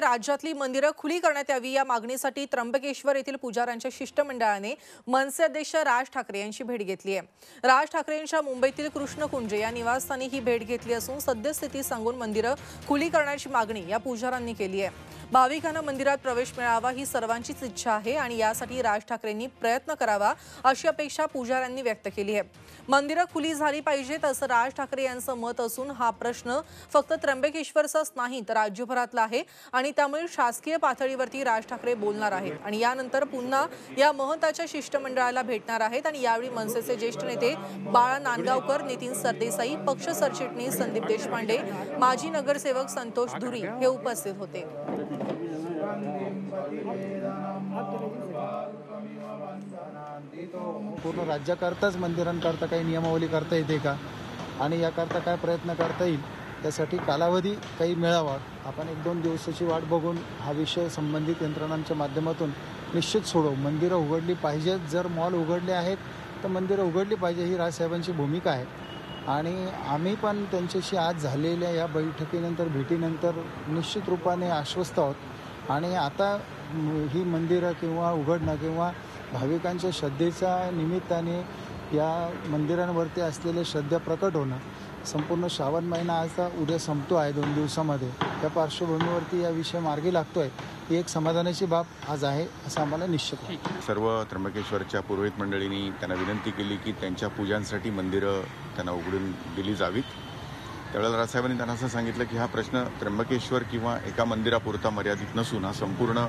राज्यातली मंदिरं खुली करण्यात यावी या मागणीसाठी त्र्यंबकेश्वर येथील पुजाऱ्यांच्या शिष्टमंडळाने मनसे अध्यक्ष राज ठाकरे यांची भेट घेतली आहे. राज ठाकरेंच्या मुंबईतील कृष्णकुंज या निवासस्थानी ही भेट घेतली असून सद्यस्थिती सांगून मंदिरं खुली करण्याची मागणी या पुजाऱ्यांनी केली आहे. भाविकांना मंदिरात प्रवेश मिळावा ही सर्वांचीच इच्छा आहे आणि यासाठी राज ठाकरेंनी प्रयत्न करावा अशी अपेक्षा पुजाऱ्यांनी व्यक्त केली आहे. मंदिरं खुली झाली पाहिजेत असं राज ठाकरे यांचं मत असून हा प्रश्न फक्त त्र्यंबकेश्वरचाच नाही तर राज्यभरातला आहे. आणि त्यामुळे शासकीय पातळीवरती राज ठाकरे बोलणार आहेत. आणि यानंतर पुन्हा या महत्त्वाच्या शिष्टमंडळाला भेटणार आहेत. आणि यावेळी मनसेचे ज्येष्ठ नेते बाळा नांदगावकर नितीन सरदेसाई पक्ष सरचिटणीस संदीप देशपांडे माजी नगरसेवक संतोष धुरी हे उपस्थित होते. पूर्ण राज्याकरताच मंदिरांकरता काही नियमावली करता येते का? आणि याकरता काय प्रयत्न करता येईल? त्यासाठी कालावधी काही मिळावा. आपण एक दोन दिवसाची वाट बघून हा विषय संबंधित यंत्रणांच्या माध्यमातून निश्चित सोडवू. मंदिरं उघडली पाहिजेत जर मॉल उघडले आहेत तर मंदिरं उघडली पाहिजे ही राजसाहेबांची भूमिका आहे. आणि आम्ही पण त्यांच्याशी आज झालेल्या या बैठकीनंतर भेटीनंतर निश्चित रूपाने आश्वस्त आहोत. आणि आता ही मंदिरं किंवा उघडणं किंवा भाविकांच्या श्रद्धेच्या निमित्ताने या मंदिरांवरती असलेले श्रद्धा प्रकट होणं संपूर्ण श्रावण महिना आजचा उद्या संपतो आहे दोन दिवसामध्ये. त्या पार्श्वभूमीवरती या विषय मार्गी लागतो आहे ही एक समाधानाची बाब आज आहे असं आम्हाला निश्चित आहे. सर्व त्र्यंबकेश्वरच्या पुरोहित मंडळींनी त्यांना विनंती केली की त्यांच्या पूजांसाठी मंदिरं त्यांना उघडून दिली जावीत. त्यावेळेला राजसाहेबांनी त्यांना असं सांगितलं की हा प्रश्न त्र्यंबकेश्वर किंवा एका मंदिरापुरता मर्यादित नसून हा संपूर्ण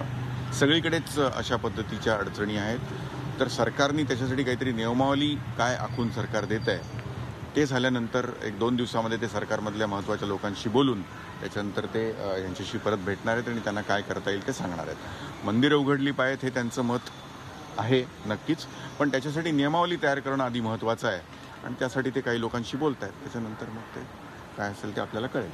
सगळीकडेच अशा पद्धतीच्या अडचणी आहेत. तर सरकारने त्याच्यासाठी काहीतरी नियमावली काय आखून सरकार देत आहे ते झाल्यानंतर एक दोन दिवसामध्ये ते सरकारमधल्या महत्त्वाच्या लोकांशी बोलून त्याच्यानंतर ते यांच्याशी परत भेटणार आहेत आणि त्यांना काय करता येईल ते सांगणार आहेत. मंदिरं उघडली पाहिजेत हे त्यांचं मत आहे नक्कीच पण त्याच्यासाठी नियमावली तयार करणं आधी महत्त्वाचं आहे. आणि त्यासाठी ते काही लोकांशी बोलत आहेत त्याच्यानंतर मग ते काय असेल ते आपल्याला कळेल.